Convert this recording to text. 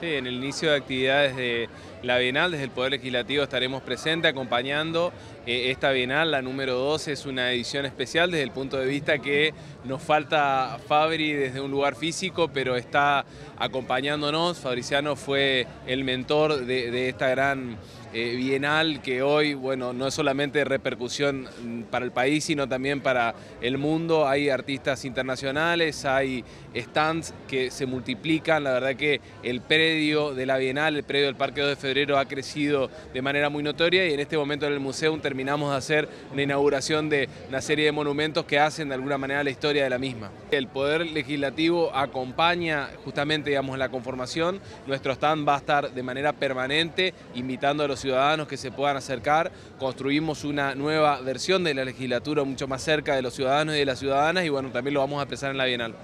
Sí, en el inicio de actividades de la Bienal, desde el Poder Legislativo estaremos presentes acompañando eh, esta Bienal, la número 12, es una edición especial desde el punto de vista que nos falta Fabri desde un lugar físico, pero está acompañándonos. Fabriciano fue el mentor de, esta gran eh, Bienal que hoy, bueno, no es solamente repercusión para el país, sino también para el mundo. Hay artistas internacionales, hay stands que se multiplican. La verdad que el predio de la Bienal, el predio del Parque 2 de Febrero ha crecido de manera muy notoria y en este momento en el museo terminamos de hacer una inauguración de una serie de monumentos que hacen de alguna manera la historia de la misma. El Poder Legislativo acompaña justamente digamos, la conformación. Nuestro stand va a estar de manera permanente invitando a los ciudadanos que se puedan acercar. Construimos una nueva versión de la legislatura mucho más cerca de los ciudadanos y de las ciudadanas y bueno, también lo vamos a empezar en la Bienal.